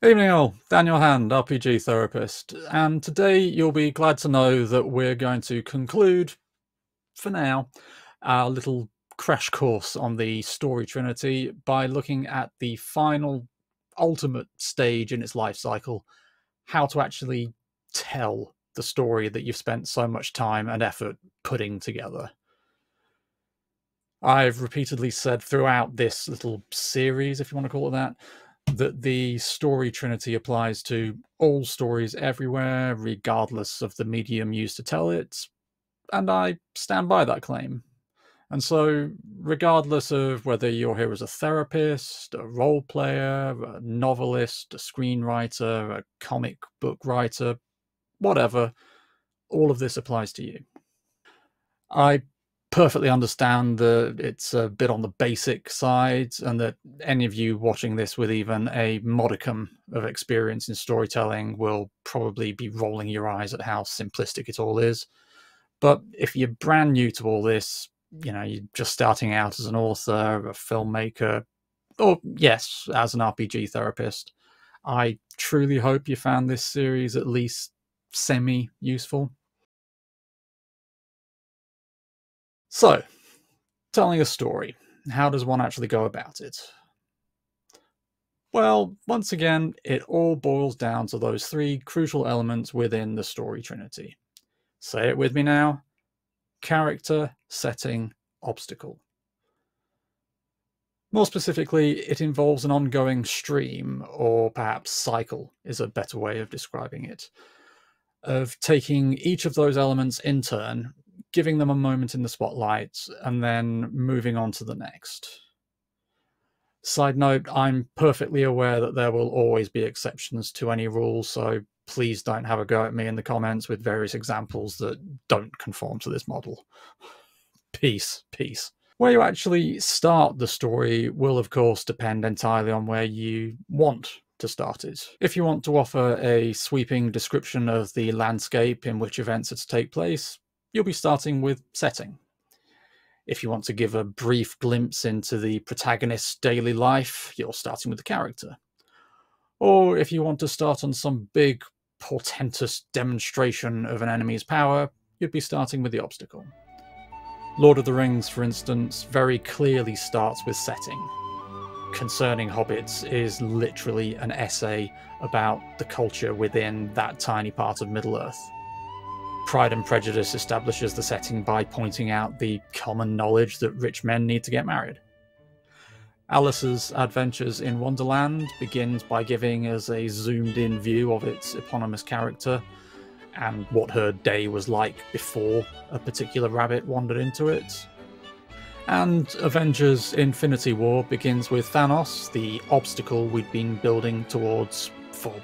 Evening all, Daniel Hand, RPG therapist, and today you'll be glad to know that we're going to conclude, for now, our little crash course on the story trinity by looking at the final, ultimate stage in its life cycle how to actually tell the story that you've spent so much time and effort putting together. I've repeatedly said throughout this little series, if you want to call it that, that the story trinity applies to all stories everywhere, regardless of the medium used to tell it, and I stand by that claim. And so, regardless of whether you're here as a therapist, a role player, a novelist, a screenwriter, a comic book writer, whatever, all of this applies to you. I perfectly understand that it's a bit on the basic side and that any of you watching this with even a modicum of experience in storytelling will probably be rolling your eyes at how simplistic it all is. But if you're brand new to all this, you know, you're just starting out as an author, a filmmaker, or yes, as an RPG therapist, I truly hope you found this series at least semi useful. So, telling a story. How does one actually go about it? Well, once again, it all boils down to those three crucial elements within the story trinity. Say it with me now character, setting, obstacle. More specifically, it involves an ongoing stream, or perhaps cycle is a better way of describing it, of taking each of those elements in turn, giving them a moment in the spotlight, and then moving on to the next. Side note, I'm perfectly aware that there will always be exceptions to any rule, so please don't have a go at me in the comments with various examples that don't conform to this model. Peace, peace. Where you actually start the story will, of course, depend entirely on where you want to start it. If you want to offer a sweeping description of the landscape in which events are to take place, you'll be starting with setting. If you want to give a brief glimpse into the protagonist's daily life, you're starting with the character. Or if you want to start on some big, portentous demonstration of an enemy's power, you'd be starting with the obstacle. Lord of the Rings, for instance, very clearly starts with setting. Concerning hobbits is literally an essay about the culture within that tiny part of Middle Earth. Pride and Prejudice establishes the setting by pointing out the common knowledge that rich men need to get married. Alice's adventures in Wonderland begins by giving us a zoomed in view of its eponymous character and what her day was like before a particular rabbit wandered into it. And Avengers Infinity War begins with Thanos, the obstacle we'd been building towards for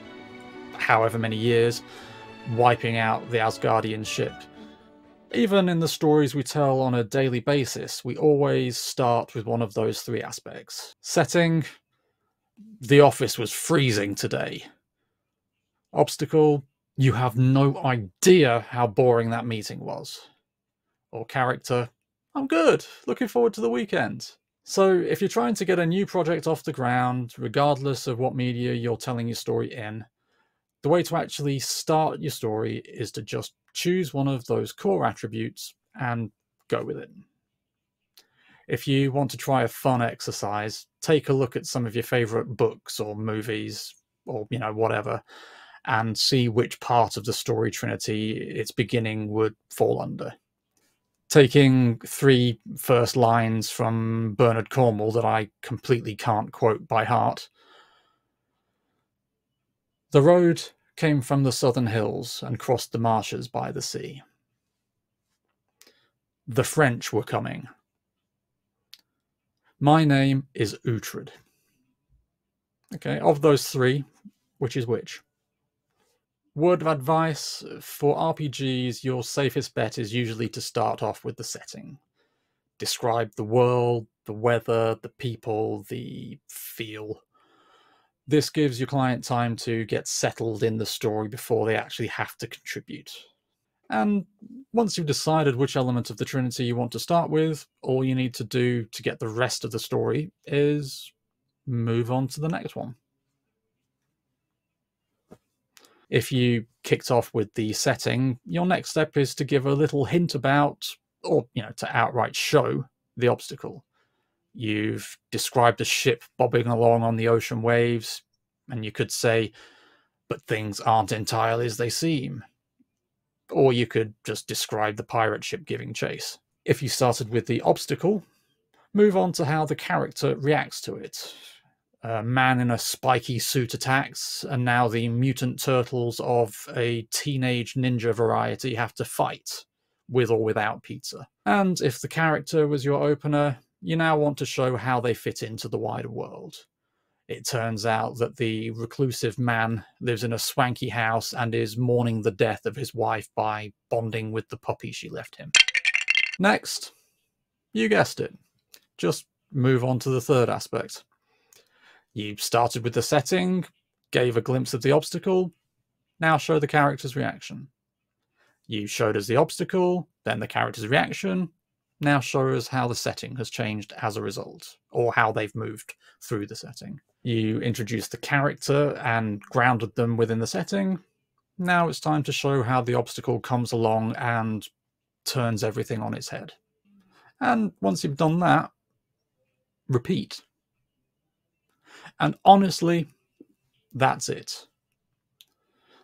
however many years, wiping out the Asgardian ship. Even in the stories we tell on a daily basis, we always start with one of those three aspects. Setting, the office was freezing today. Obstacle, you have no idea how boring that meeting was. Or character, I'm good, looking forward to the weekend. So, if you're trying to get a new project off the ground, regardless of what media you're telling your story in, the way to actually start your story is to just choose one of those core attributes and go with it. If you want to try a fun exercise, take a look at some of your favorite books or movies or, you know, whatever, and see which part of the story trinity its beginning would fall under. Taking three first lines from Bernard Cornwell that I completely can't quote by heart the road came from the southern hills and crossed the marshes by the sea. The French were coming. My name is Uhtred. Okay, of those three, which is which? Word of advice for RPGs, your safest bet is usually to start off with the setting. Describe the world, the weather, the people, the feel this gives your client time to get settled in the story before they actually have to contribute. And once you've decided which element of the Trinity you want to start with, all you need to do to get the rest of the story is move on to the next one. If you kicked off with the setting, your next step is to give a little hint about, or you know, to outright show the obstacle. You've described a ship bobbing along on the ocean waves, and you could say, but things aren't entirely as they seem. Or you could just describe the pirate ship giving chase. If you started with the obstacle, move on to how the character reacts to it. A man in a spiky suit attacks, and now the mutant turtles of a teenage ninja variety have to fight, with or without pizza. And if the character was your opener, you now want to show how they fit into the wider world. It turns out that the reclusive man lives in a swanky house and is mourning the death of his wife by bonding with the puppy she left him. Next, you guessed it. Just move on to the third aspect. You started with the setting, gave a glimpse of the obstacle, now show the character's reaction. You showed us the obstacle, then the character's reaction, now show us how the setting has changed as a result, or how they've moved through the setting. You introduced the character and grounded them within the setting. Now it's time to show how the obstacle comes along and turns everything on its head. And once you've done that, repeat. And honestly, that's it.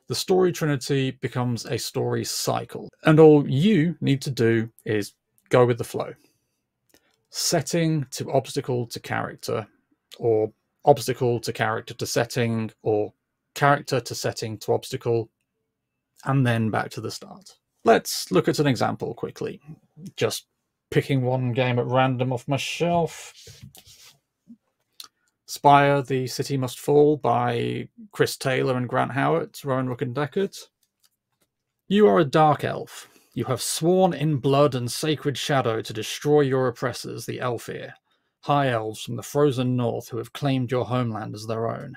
The story trinity becomes a story cycle, and all you need to do is go with the flow. Setting to obstacle to character, or obstacle to character to setting, or character to setting to obstacle, and then back to the start. Let's look at an example quickly. Just picking one game at random off my shelf. Spire, The City Must Fall by Chris Taylor and Grant Howitt, Rowan Rook and Decard. You are a dark elf, you have sworn in blood and sacred shadow to destroy your oppressors, the Aelfir, high elves from the frozen north who have claimed your homeland as their own.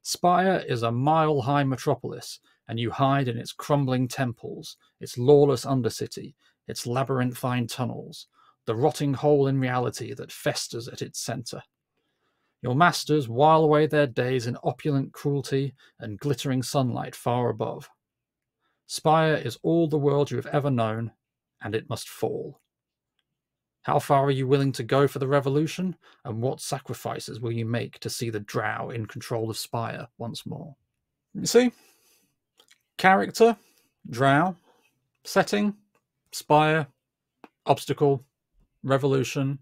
Spire is a mile high metropolis, and you hide in its crumbling temples, its lawless undercity, its labyrinthine tunnels, the rotting hole in reality that festers at its centre. Your masters while away their days in opulent cruelty and glittering sunlight far above. Spire is all the world you have ever known, and it must fall. How far are you willing to go for the revolution, and what sacrifices will you make to see the drow in control of Spire once more? You see? Character, drow, setting, Spire, obstacle, revolution,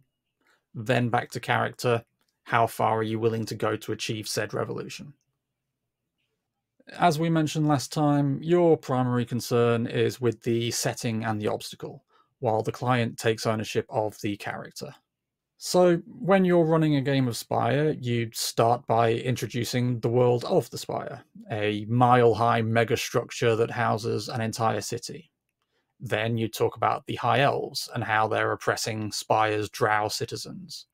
then back to character. How far are you willing to go to achieve said revolution? As we mentioned last time, your primary concern is with the setting and the obstacle, while the client takes ownership of the character. So, when you're running a game of Spire, you start by introducing the world of the Spire, a mile high megastructure that houses an entire city. Then you talk about the High Elves and how they're oppressing Spire's drow citizens.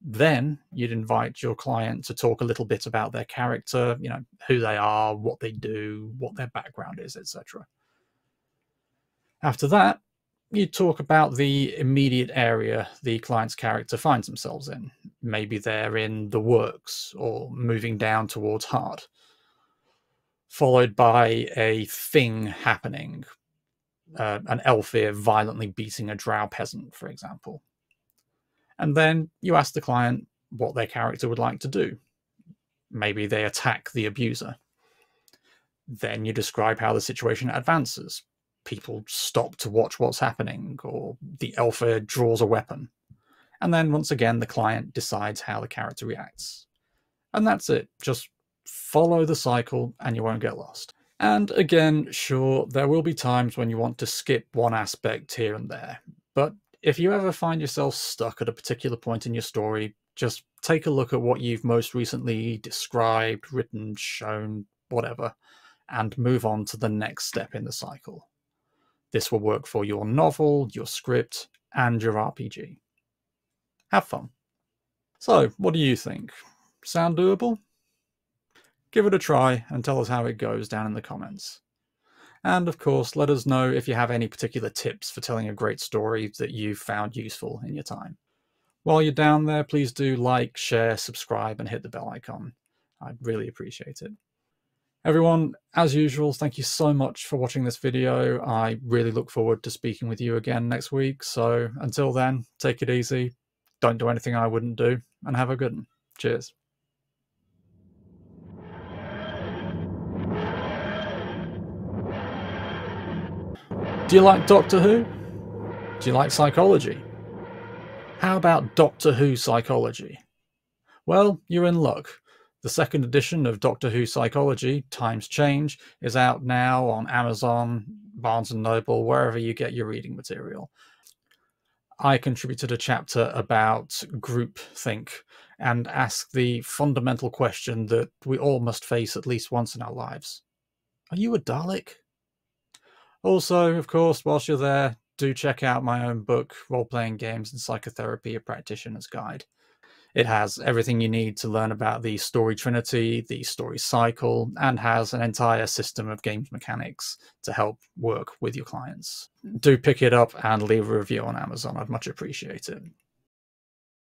Then you'd invite your client to talk a little bit about their character, you know, who they are, what they do, what their background is, etc. After that, you talk about the immediate area the client's character finds themselves in. Maybe they're in the works or moving down towards hard, followed by a thing happening. Uh, an Aelfir violently beating a drow peasant, for example. And then you ask the client what their character would like to do. Maybe they attack the abuser. Then you describe how the situation advances. People stop to watch what's happening, or the Aelfir draws a weapon. And then once again, the client decides how the character reacts. And that's it. Just follow the cycle and you won't get lost. And again, sure, there will be times when you want to skip one aspect here and there, but if you ever find yourself stuck at a particular point in your story, just take a look at what you've most recently described, written, shown, whatever, and move on to the next step in the cycle. This will work for your novel, your script, and your RPG. Have fun. So, what do you think? Sound doable? Give it a try and tell us how it goes down in the comments. And of course, let us know if you have any particular tips for telling a great story that you've found useful in your time. While you're down there, please do like, share, subscribe, and hit the bell icon. I'd really appreciate it. Everyone, as usual, thank you so much for watching this video. I really look forward to speaking with you again next week. So until then, take it easy, don't do anything I wouldn't do, and have a good one. Cheers. Do you like Doctor Who? Do you like psychology? How about Doctor Who Psychology? Well, you're in luck. The second edition of Doctor Who Psychology, Times Change, is out now on Amazon, Barnes & Noble, wherever you get your reading material. I contributed a chapter about groupthink and asked the fundamental question that we all must face at least once in our lives. Are you a Dalek? Also, of course, whilst you're there, do check out my own book, Role Playing Games in Psychotherapy, A Practitioner's Guide. It has everything you need to learn about the story trinity, the story cycle, and has an entire system of games mechanics to help work with your clients. Do pick it up and leave a review on Amazon. I'd much appreciate it.